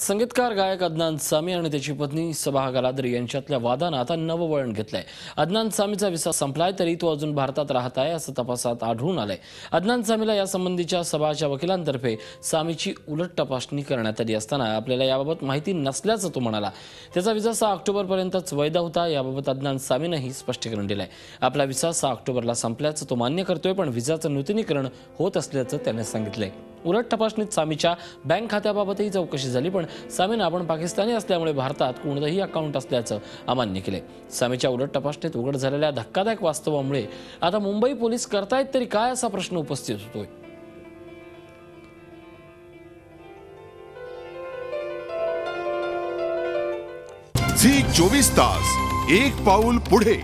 संगीतकार गायक अदनान सामी आणि त्याची पत्नी सबाह गलादरी यांच्यातल्या वादानं आता नवं वळण घेतलंय. अदनान सामीचा विसा संपलाय तरी तो अजून भारतात राहत आहे असं तपासात आढळून आलंय. अदनान सामीला यासंबंधीच्या सभाच्या वकिलांतर्फे सामीची उलट तपासणी करण्यात आली असताना आपल्याला याबाबत माहिती नसल्याचं तो म्हणाला. त्याचा विसा सहा ऑक्टोबरपर्यंतच वैध होता याबाबत अदनान सामीनंही स्पष्टीकरण दिलंय. आपला विसा सहा ऑक्टोबरला संपल्याचं तो मान्य करतोय पण विजाचं नूतनीकरण होत असल्याचं त्याने सांगितलंय. उलट तपासणीत सामीच्या बँक खात्याबाबतही चौकशी झाली पण सामीनं आपण पाकिस्तानी असल्यामुळे भारतात कोणतंही अकाउंट असल्याचं अमान्य केलंय. सामीच्या उलट तपासणीत उघड झालेल्या धक्कादायक वास्तवामुळे आता मुंबई पोलीस करतायत तरी काय असा प्रश्न उपस्थित होतोय? झी चोवीस तास एक पाऊल पुढे.